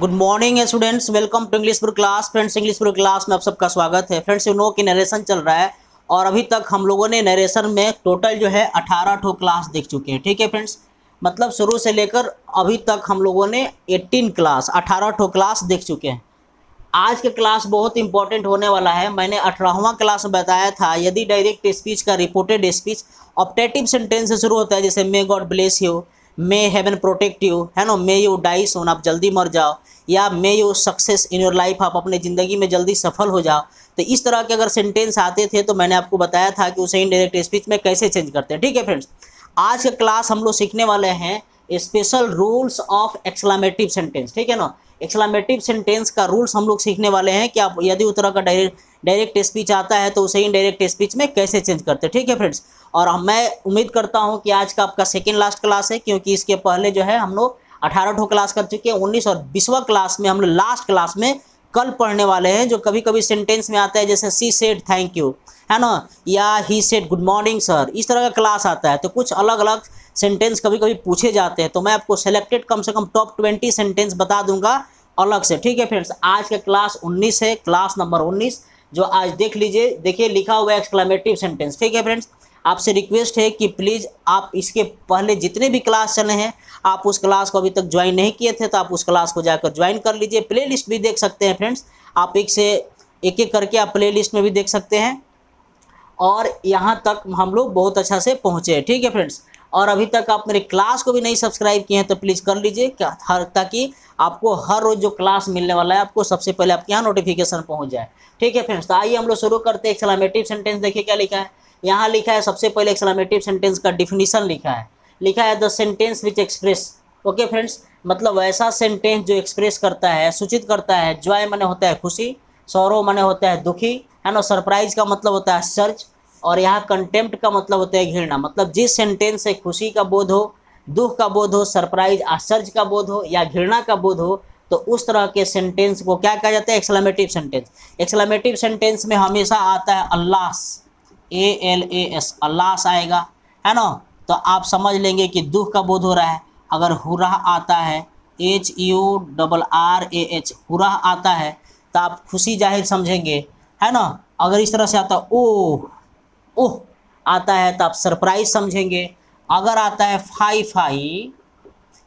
Good morning students welcome to English book class friends English book class में आप सबका स्वागत है। फ्रेंड्स यू नो कि नरेशन चल रहा है और अभी तक हम लोगों ने नरेशन में टोटल जो है अठारह ठो क्लास देख चुके हैं। ठीक है फ्रेंड्स मतलब शुरू से लेकर अभी तक हम लोगों ने एट्टीन क्लास अठारह ठो क्लास देख चुके हैं। आज के क्लास बहुत इंपॉर्टेंट होने वाला है। मैंने अठारहवां क्लास में बताया था, यदि डायरेक्ट स्पीच का रिपोर्टेड स्पीच ऑप्टेटिव सेंटेंस से शुरू होता है, जैसे may God bless you may heaven protect you है ना? मे यू डाई सोन आप जल्दी मर जाओ. या may you success in your life आप अपने ज़िंदगी में जल्दी सफल हो जाओ. तो इस तरह के अगर सेंटेंस आते थे तो मैंने आपको बताया था कि उसे इनडायरेक्ट स्पीच में कैसे चेंज करते हैं। ठीक है फ्रेंड्स आज का क्लास हम लोग सीखने वाले हैं special rules of exclamatory sentence ठीक है ना? एक्सलामेटिव सेंटेंस का रूल्स हम लोग सीखने वाले हैं कि आप यदि उस तरह का डायरेक्ट डायरेक्ट स्पीच आता है तो उसे इनडायरेक्ट स्पीच में कैसे चेंज करते हैं, ठीक है फ्रेंड्स और मैं उम्मीद करता हूँ कि आज का आपका सेकेंड लास्ट क्लास है, क्योंकि इसके पहले जो है हम लोग अठारह ठो क्लास कर चुके हैं, उन्नीस और बीसवा क्लास में हम लोग लास्ट क्लास में कल पढ़ने वाले हैं, जो कभी कभी सेंटेंस में आता है, जैसे सी सेड थैंक यू है ना? या he said good morning sir इस तरह का क्लास आता है तो कुछ अलग अलग सेंटेंस कभी कभी पूछे जाते हैं तो मैं आपको सेलेक्टेड कम से कम टॉप ट्वेंटी सेंटेंस बता दूँगा अलग से, ठीक है फ्रेंड्स आज का क्लास उन्नीस है क्लास नंबर उन्नीस, जो आज देख लीजिए, देखिए लिखा हुआ है एक्सक्लामेटिव सेंटेंस ठीक है फ्रेंड्स आपसे रिक्वेस्ट है कि प्लीज़ आप इसके पहले जितने भी क्लास चले हैं, आप उस क्लास को अभी तक ज्वाइन नहीं किए थे तो आप उस क्लास को जाकर ज्वाइन कर लीजिए। प्ले लिस्ट भी देख सकते हैं फ्रेंड्स आप एक से एक एक करके आप प्ले लिस्ट में भी देख सकते हैं। और यहाँ तक हम लोग बहुत अच्छा से पहुँचे ठीक है फ्रेंड्स और अभी तक आप मेरे क्लास को भी नहीं सब्सक्राइब किए हैं तो प्लीज़ कर लीजिए। हर ताकि आपको हर रोज़ जो क्लास मिलने वाला है, आपको सबसे पहले आपके यहाँ नोटिफिकेशन पहुँच जाए। ठीक है फ्रेंड्स तो आइए हम लोग शुरू करते हैं एक्सलामेटिव सेंटेंस देखिए क्या लिखा है। यहाँ लिखा है, सबसे पहले एक्सलामेटिव सेंटेंस का डिफिनीसन लिखा है। लिखा है the sentence which express okay friends मतलब वैसा सेंटेंस जो एक्सप्रेस करता है, सूचित करता है जॉय मने होता है खुशी, सौरव मने होता है दुखी, है ना? सरप्राइज़ का मतलब होता है सर्च और यहाँ कंटेम्प्ट का मतलब होता है घृणा। मतलब जिस सेंटेंस से खुशी का बोध हो, दुख का बोध हो सरप्राइज़ आश्चर्य का बोध हो या घृणा का बोध हो तो उस तरह के सेंटेंस को क्या कहा जाता है? एक्सलामेटिव सेंटेंस एक्सलामेटिव सेंटेंस में हमेशा आता है अल्लास। ए एल ए एस अल्लास आएगा। है ना? तो आप समझ लेंगे कि दुख का बोध हो रहा है। अगर हुरा आता है H U double R A H hurrah आता है तो आप खुशी ज़ाहिर समझेंगे। है ना? अगर इस तरह से आता, ओह ओह, आता है तो आप सरप्राइज़ समझेंगे। अगर आता है फाई फाई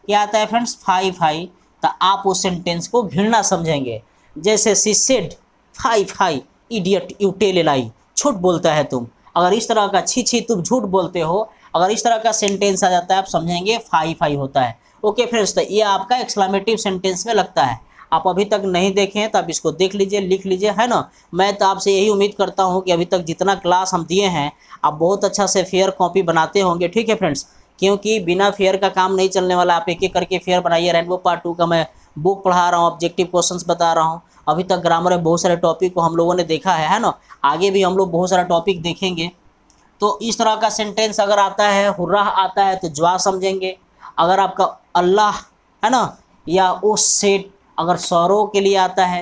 क्या आता है फ्रेंड्स? फाई फाई तो आप उस सेंटेंस को घृणा समझेंगे। जैसे she said fie fie idiot you tell lie झूठ बोलता है तुम। अगर इस तरह का छी छी तुम झूठ बोलते हो, अगर इस तरह का सेंटेंस आ जाता है, आप समझेंगे फाई फाई होता है। ओके फ्रेंड्स तो ये आपका एक्सक्लामेटिव सेंटेंस में लगता है। आप अभी तक नहीं देखे हैं तो आप इसको देख लीजिए, लिख लीजिए, है ना? मैं तो आपसे यही उम्मीद करता हूँ कि अभी तक जितना क्लास हम दिए हैं, आप बहुत अच्छा से फेयर कॉपी बनाते होंगे, ठीक है फ्रेंड्स क्योंकि बिना फेयर का काम नहीं चलने वाला, आप एक एक करके फेयर बनाइए। रेनबो पार्ट टू का मैं बुक पढ़ा रहा हूँ ऑब्जेक्टिव क्वेश्चंस बता रहा हूँ। अभी तक ग्रामर में बहुत सारे टॉपिक को हम लोगों ने देखा है है ना? आगे भी हम लोग बहुत सारा टॉपिक देखेंगे। तो इस तरह का सेंटेंस अगर आता है, हुर्रा आता है तो ज्वा समझेंगे। अगर आपका अल्लाह, है ना? या ओ सेट अगर सौरों के लिए आता है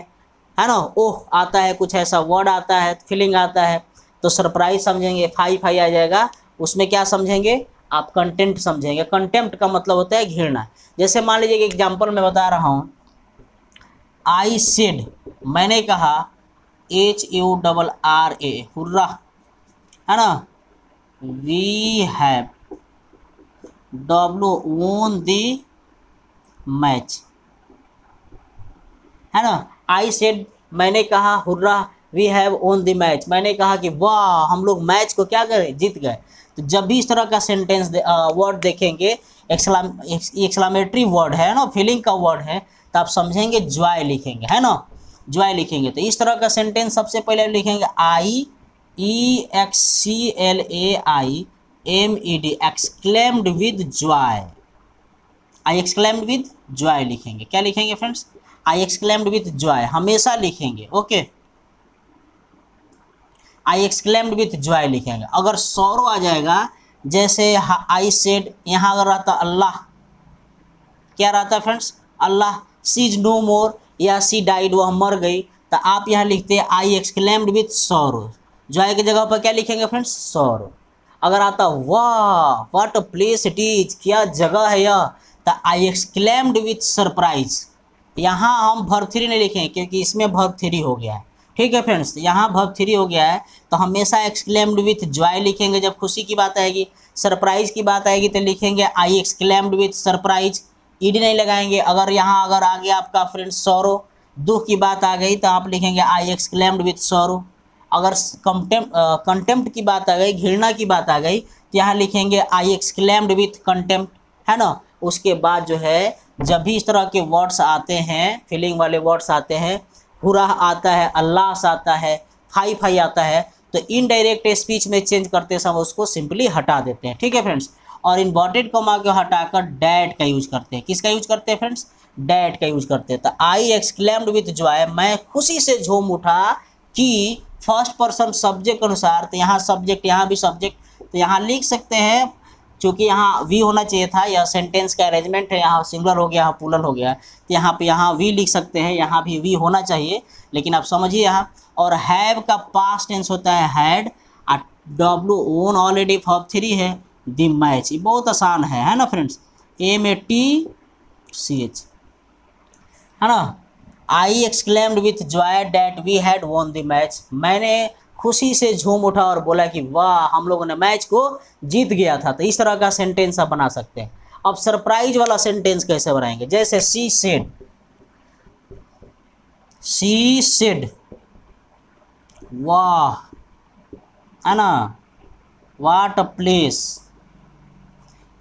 है ना? ओह, आता है, कुछ ऐसा वर्ड आता है फीलिंग आता है तो सरप्राइज़ समझेंगे फाई फाई आ जाएगा। उसमें क्या समझेंगे? आप कंटेंट समझेंगे। कंटेम्प्ट का मतलब होता है घृणा। जैसे मान लीजिए कि एग्ज़ाम्पल मैं बता रहा हूँ। आई सेड मैंने कहा H U double R A hurrah, है ना? वी हैव डब्लू ओन दी मैच है ना? आई सेड मैंने कहा hurrah we have won the match मैंने कहा कि वाह हम लोग मैच को क्या करें? जीत गए. तो जब भी इस तरह का सेंटेंस दे, वर्ड देखेंगे एक्सलाम एक्सलामेटरी वर्ड है ना? फीलिंग का वर्ड है तो आप समझेंगे ज्वाय लिखेंगे है ना? ज्वाय लिखेंगे। तो इस तरह का सेंटेंस सबसे पहले लिखेंगे I E X C L A I M E D exclaimed with joy I exclaimed with joy लिखेंगे। क्या लिखेंगे friends I exclaimed with joy हमेशा लिखेंगे okay I exclaimed with joy लिखेंगे। अगर सौरो आ जाएगा, जैसे आई सेड यहाँ अगर रहता अल्लाह, क्या रहता friends alas she's no more या सी डाइड वह मर गई। तो आप यहाँ लिखते हैं I exclaimed with sorrow joy की जगह पर क्या लिखेंगे फ्रेंड्स सौरो अगर आता, वाह व्हाट प्लेस इट इज़ क्या जगह है यह? तो आई एक्सक्लेम्ड विथ सरप्राइज़ यहाँ हम भर्व थ्री नहीं लिखेंगे क्योंकि इसमें भर्व थ्री हो गया है। ठीक है फ्रेंड्स यहाँ भर्व थ्री हो गया है तो हमेशा एक्सक्लेम्ड विथ जॉय लिखेंगे जब खुशी की बात आएगी सरप्राइज़ की बात आएगी तो लिखेंगे I exclaimed with surprise E D लगाएँगे। अगर यहाँ, अगर आ गया आपका फ्रेंड्स सौरो दुख की बात आ गई तो आप लिखेंगे आई एक्सक्लेम्ड विथ सौरो अगर कंटेम्प कंटेम्प्ट की बात आ गई, घृणा की बात आ गई तो यहाँ लिखेंगे आई एक्सक्लेम्ड विथ कंटेम्प्ट है ना? उसके बाद जो है जब भी इस तरह के वर्ड्स आते हैं फीलिंग वाले वर्ड्स आते हैं हुरा आता है, अल्लाह आता है फाई फाई आता है तो इनडायरेक्ट स्पीच में चेंज करते समय उसको सिंपली हटा देते हैं। ठीक है फ्रेंड्स और इन्वर्टेड कोमा को हटाकर डैट का यूज़ करते हैं। किसका यूज़ करते हैं फ्रेंड्स डैट का यूज़ करते हैं। तो आई एक्सक्लेम्ड विथ जॉय मैं खुशी से झूम उठा कि फ़र्स्ट पर्सन सब्जेक्ट अनुसार तो यहाँ सब्जेक्ट यहाँ भी सब्जेक्ट तो यहाँ लिख सकते हैं क्योंकि यहाँ वी होना चाहिए था यह सेंटेंस का अरेंजमेंट है, यहाँ सिंगुलर हो गया पुलर हो गया तो यहाँ पे यहाँ वी लिख सकते हैं, यहाँ भी वी होना चाहिए, लेकिन आप समझिए यहाँ, और हैव का पास्ट टेंस होता है हैड डब्ल्यू ओन ऑलरेडी फॉर थ्री है द मैच ये बहुत आसान है है ना friends M A T C H है ना? I exclaimed with joy that we had won the match मैंने खुशी से झूम उठा और बोला कि वाह, हम लोगों ने मैच को जीत गया था। तो इस तरह का सेंटेंस आप बना सकते हैं। अब सरप्राइज़ वाला सेंटेंस कैसे बनाएँगे? जैसे सी सेड सी सेड वाह, है ना? What a place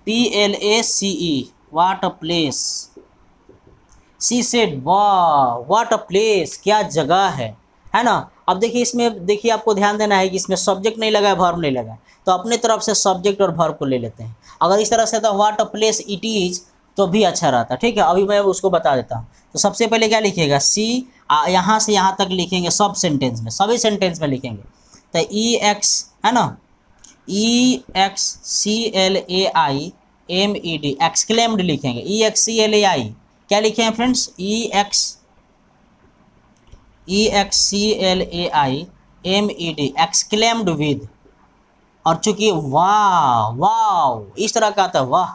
P L A C E what a place she said वाह वाट अ प्लेस क्या जगह है। है ना? अब देखिए इसमें, देखिए आपको ध्यान देना है कि इसमें सब्जेक्ट नहीं लगा है भर्व नहीं लगा। तो अपने तरफ़ से सब्जेक्ट और भर्व को ले लेते हैं। अगर इस तरह से तो what a place it is तो भी अच्छा रहता ठीक है, अभी मैं उसको बता देता हूँ। तो सबसे पहले क्या लिखिएगा? सी यहाँ से यहाँ तक लिखेंगे सब सेंटेंस में, सभी सेंटेंस में लिखेंगे। तो ई एक्स है ना? E X C L A I M E D exclaimed लिखेंगे। E X C L A आई क्या लिखे हैं friends E X E X C L A I M E D exclaimed with और चूँकि वाह वाह, इस तरह का आता है वाह,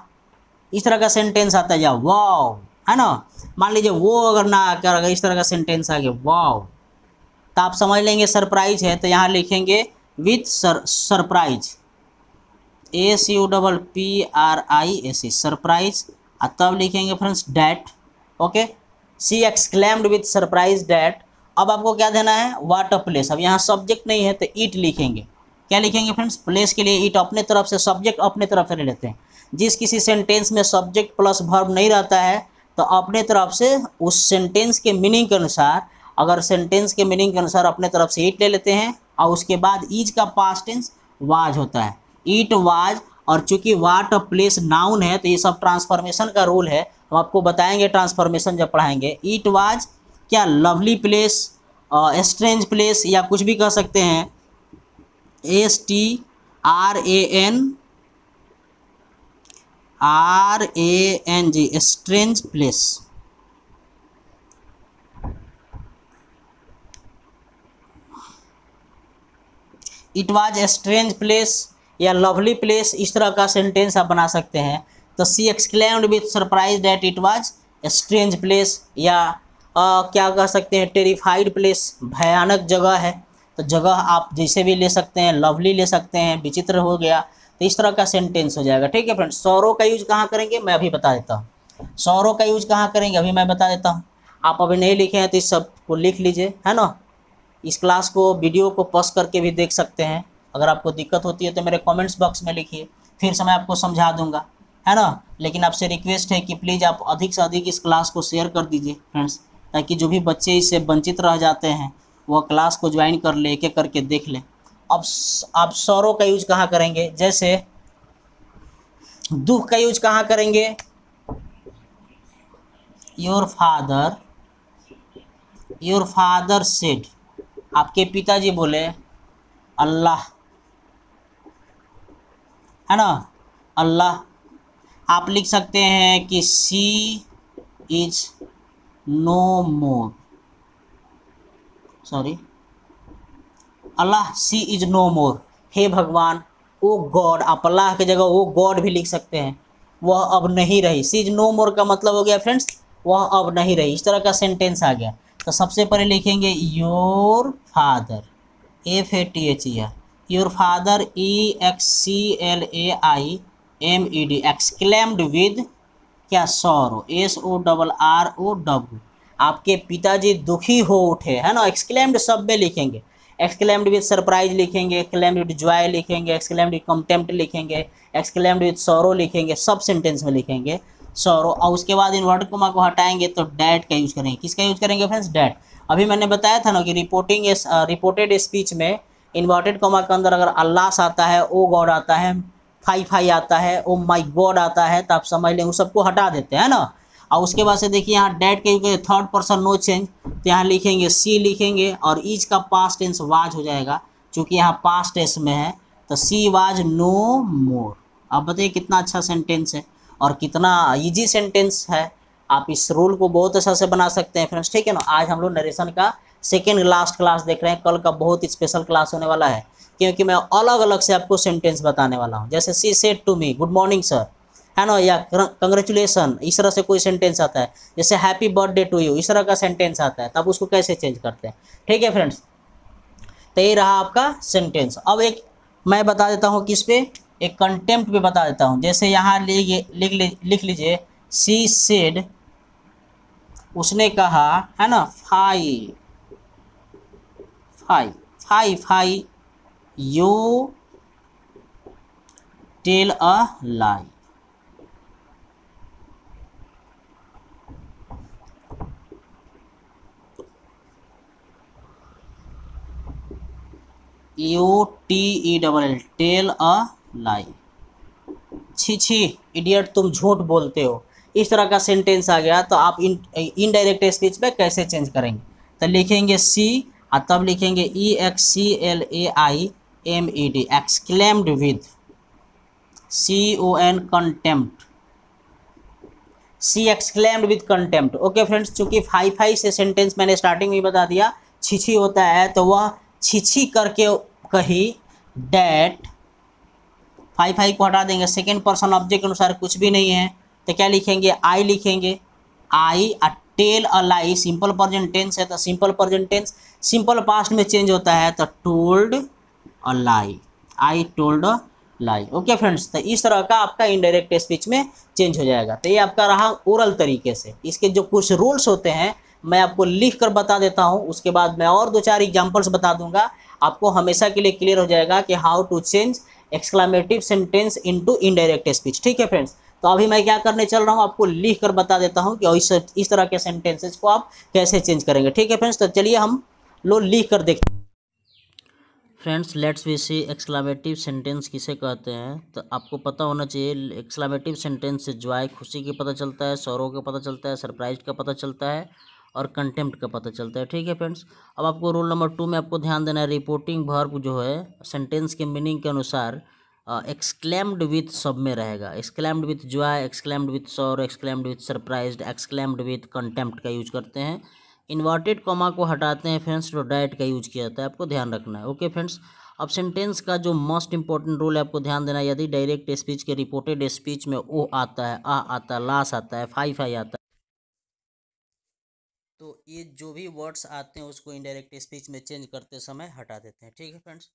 इस तरह का सेंटेंस आता है, या वाह, है ना? मान लीजिए वो अगर ना आकर, अगर इस तरह का सेंटेंस आ गया, वाह तो आप समझ लेंगे सरप्राइज़ है तो यहाँ लिखेंगे with sir surprise A C U double P R I A C surprise और तब लिखेंगे friends that okay she exclaimed with surprise that अब आपको क्या देना है? वाटर प्लेस अब यहाँ सब्जेक्ट नहीं है तो ईट लिखेंगे। क्या लिखेंगे फ्रेंड्स प्लेस के लिए ईट अपने तरफ़ से सब्जेक्ट अपने तरफ़ से ले लेते हैं। जिस किसी सेंटेंस में सब्जेक्ट प्लस वर्ब नहीं रहता है तो अपने तरफ़ से उस सेंटेंस के मीनिंग के अनुसार, अगर सेंटेंस के मीनिंग के अनुसार अपने तरफ़ से ईट ले लेते हैं, और उसके बाद ईज का पास्ट टेंस वाज होता है। ईट वाज और चूँकि वाट अ प्लेस नाउन है तो ये सब ट्रांसफॉर्मेशन का रूल है हम आपको बताएँगे ट्रांसफॉर्मेशन जब पढ़ाएँगे। ईट वाज क्या लवली प्लेस स्ट्रेंज प्लेस या कुछ भी कह सकते हैं? S T R A N R A N G strange place it was strange place या लवली प्लेस इस तरह का सेंटेंस आप बना सकते हैं। तो she exclaimed with surprise that it was a strange place या आ, क्या कह सकते हैं टेरिफाइड प्लेस भयानक जगह है। तो जगह आप जैसे भी ले सकते हैं लवली ले सकते हैं विचित्र हो गया तो इस तरह का सेंटेंस हो जाएगा। ठीक है फ्रेंड्स सौरों का यूज़ कहाँ करेंगे? मैं अभी बता देता हूँ। सौरों का यूज़ कहाँ करेंगे? अभी मैं बता देता हूँ। आप अभी नहीं लिखे हैं तो इस सबको लिख लीजिए है ना? इस क्लास को वीडियो को पॉज करके भी देख सकते हैं। अगर आपको दिक्कत होती है तो मेरे कमेंट्स बॉक्स में लिखिए फिर से मैं आपको समझा दूँगा है ना? लेकिन आपसे रिक्वेस्ट है कि प्लीज़ आप अधिक से अधिक इस क्लास को शेयर कर दीजिए फ्रेंड्स ताकि जो भी बच्चे इससे वंचित रह जाते हैं वह क्लास को ज्वाइन कर ले एक एक करके देख लें। अब आप सौरों का यूज़ कहाँ करेंगे? जैसे दुख का यूज़ कहाँ करेंगे? Your father your father said आपके पिताजी बोले, अल्लाह। है ना? अल्लाह। आप लिख सकते हैं कि she is no more sorry alas she is no more हे भगवान ओ गॉड आप अल्लाह की जगह वो गॉड भी लिख सकते हैं। वह अब नहीं रही। सी इज़ नो मोर का मतलब हो गया फ्रेंड्स वह अब नहीं रही। इस तरह का सेंटेंस आ गया। तो सबसे पहले लिखेंगे your father F A T H E your father E X C L A I M E D exclaimed with क्या sorrow? S O double R O W आपके पिताजी दुखी हो उठे, है ना? एक्सक्लेम्ड सब में लिखेंगे। एक्सक्लेम्ड विद सरप्राइज़ लिखेंगे एक्सक्लेम्ड विद जॉय लिखेंगे एक्सक्लेम्ड विद कंटेम्प्ट लिखेंगे एक्सक्लेम्ड विद सौरो लिखेंगे, सब सेंटेंस में लिखेंगे। सौरो और उसके बाद इन्वर्ट कोमा को हटाएँगे तो डैट का यूज़ करेंगे। किसका यूज़ करेंगे फ्रेंड्स डैट अभी मैंने बताया था ना कि रिपोर्टिंग रिपोर्टेड स्पीच में इन्वर्टेड कोमा के अंदर अगर अल्लाह आता है, ओ गॉड आता है फाई फाई आता है ओ माई गॉड आता है तो आप समझ लें उस सबको हटा देते हैं ना? और उसके बाद से देखिए यहाँ डैट के थर्ड पर्सन नो चेंज तो यहाँ लिखेंगे सी लिखेंगे, और ईज का पास्ट टेंस वाज हो जाएगा क्योंकि यहाँ पास्ट टेंस में है तो सी वाज नो मोर आप बताइए कितना अच्छा सेंटेंस है, और कितना ईजी सेंटेंस है। आप इस रूल को बहुत अच्छा से बना सकते हैं फ्रेंड्स ठीक है ना? आज हम लोग नरेशन का सेकेंड लास्ट क्लास देख रहे हैं, कल का बहुत स्पेशल क्लास होने वाला है। क्योंकि मैं अलग अलग से आपको सेंटेंस बताने वाला हूँ। जैसे she said to me good morning sir है ना? या कंग्रेचुलेसन इस तरह से कोई सेंटेंस आता है। जैसे हैप्पी बर्थडे टू यू इस तरह का सेंटेंस आता है। तब उसको कैसे चेंज करते हैं? ठीक है फ्रेंड्स तो ये रहा आपका सेंटेंस अब एक मैं बता देता हूँ किस पे? एक कंटेम्प्ट पे बता देता हूँ। जैसे यहाँ लिख लिख लीजिए सी सेड उसने कहा, है ना? Fie fie fie fie you tell a lie you T E double L tell a lie छी छी इडियट तुम झूठ बोलते हो। इस तरह का सेंटेंस आ गया तो आप इन इनडायरेक्ट स्पीच में कैसे चेंज करेंगे? तो लिखेंगे सी और तब लिखेंगे E X C L A I M E D exclaimed with C O N contempt she exclaimed with contempt okay friends चूँकि फाइव फाइव से सेंटेंस मैंने स्टार्टिंग में बता दिया, छिछी होता है तो वह छिछी करके कही डैट फाइव फाइव को हटा देंगे। सेकेंड पर्सन ऑब्जेक्ट के अनुसार कुछ भी नहीं है तो क्या लिखेंगे? आई लिखेंगे। I a tell a lie simple present tense है तो simple present tense simple past में चेंज होता है तो told a lie I told a lie okay friends तो इस तरह का आपका इनडायरेक्ट स्पीच में चेंज हो जाएगा। तो ये आपका रहा ओरल तरीके से। इसके जो कुछ रूल्स होते हैं, मैं आपको लिख कर बता देता हूँ। उसके बाद मैं और दो चार एग्जाम्पल्स बता दूँगा। आपको हमेशा के लिए क्लियर हो जाएगा कि how to change exclamatory sentence into indirect speech ठीक है फ्रेंड्स तो अभी मैं क्या करने चल रहा हूँ, आपको लिख कर बता देता हूँ कि इस तरह के सेंटेंसेज को आप कैसे चेंज करेंगे। ठीक है फ्रेंड्स तो चलिए हम लोग लिख कर देखते friends let's we see exclamative sentence किसे कहते हैं? तो आपको पता होना चाहिए एक्सक्लामेटिव सेंटेंस से जॉय खुशी की पता चलता है सौरों का पता चलता है सरप्राइज़ का पता चलता है और कंटेम्प्ट का पता चलता है। ठीक है फ्रेंड्स अब आपको रूल नंबर टू में आपको ध्यान देना है रिपोर्टिंग वर्ब जो है सेंटेंस के मीनिंग के अनुसार एक्सक्लेम्ड विथ सब में रहेगा। Exclaimed with joy exclaimed with sorrow exclaimed with surprise exclaimed with contempt का यूज़ करते हैं। इन्वर्टेड कॉमा को हटाते हैं फ्रेंड्स तो डाइट का यूज़ किया जाता है। आपको ध्यान रखना है। ओके फ्रेंड्स, अब सेंटेंस का जो मोस्ट इंपॉर्टेंट रोल है, आपको ध्यान देना यदि डायरेक्ट स्पीच के रिपोर्टेड स्पीच में ओ आता है, आ आता है लास आता है फाई फाई आता है तो ये जो भी वर्ड्स आते हैं, उसको इनडायरेक्ट स्पीच में चेंज करते समय हटा देते हैं। ठीक है फ्रेंड्स?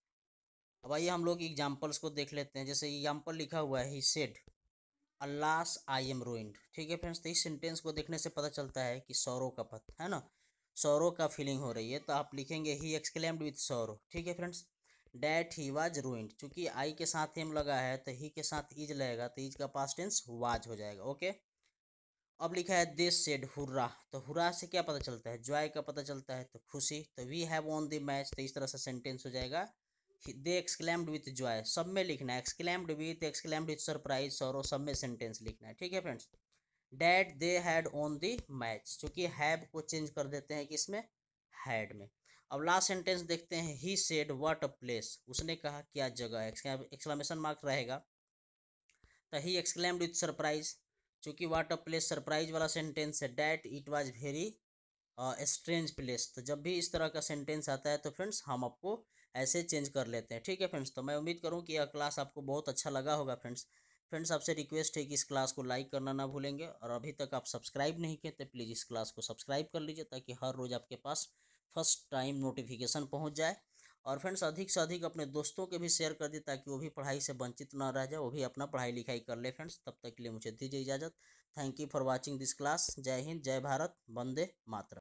अब आइए हम लोग एग्जाम्पल्स को देख लेते हैं। जैसे एग्ज़ाम्पल लिखा हुआ है ही सेड अल्लास आई एम रोइंड ठीक है फ्रेंड्स? तो इस सेंटेंस को देखने से पता चलता है कि सौरों का पथ है ना? सौरों का फीलिंग हो रही है तो आप लिखेंगे ही एक्सक्लेम्ड विथ सौरो ठीक है friends that he was ruined चूँकि आई के साथ एम लगा है तो ही के साथ इज़ लगेगा तो इज़ का पास्ट टेंस वाज हो जाएगा ओके अब लिखा है दिस सेड हुर्रा तो हुर्रा से क्या पता चलता है? जॉय का पता चलता है तो खुशी। तो we have won the match तो इस तरह से सेंटेंस हो जाएगा। दे एक्सक्लेम्ड विथ जॉय सब में लिखना है exclaimed with exclaimed with surprise sorrow सब में सेंटेंस लिखना है, ठीक है friends that they had won the match चूँकि हैव को चेंज कर देते हैं किसमें हैड में। अब लास्ट सेंटेंस देखते हैं he said what a place उसने कहा, क्या जगह एक्सक्लेमेशन मार्क रहेगा। तो ही एक्सक्लेम्ड विथ सरप्राइज़ चूँकि वाट अ प्लेस सरप्राइज़ वाला सेंटेंस है। That it was very strange place तो जब भी इस तरह का सेंटेंस आता है तो फ्रेंड्स हम आपको ऐसे चेंज कर लेते हैं। ठीक है फ्रेंड्स तो मैं उम्मीद करूँ कि यह क्लास आपको बहुत अच्छा लगा होगा फ्रेंड्स फ्रेंड्स, आपसे रिक्वेस्ट है कि इस क्लास को लाइक करना ना भूलेंगे और अभी तक आप सब्सक्राइब नहीं किए तो प्लीज़ इस क्लास को सब्सक्राइब कर लीजिए ताकि हर रोज़ आपके पास फ़र्स्ट टाइम नोटिफिकेशन पहुँच जाए। और फ्रेंड्स, अधिक से अधिक अपने दोस्तों के भी शेयर कर दिए ताकि वो भी पढ़ाई से वंचित ना रह जाए, वो भी अपना पढ़ाई लिखाई कर ले फ्रेंड्स। तब तक के लिए मुझे दीजिए इजाज़त। Thank you for watching this class. जय हिंद, जय भारत, वंदे मातरम।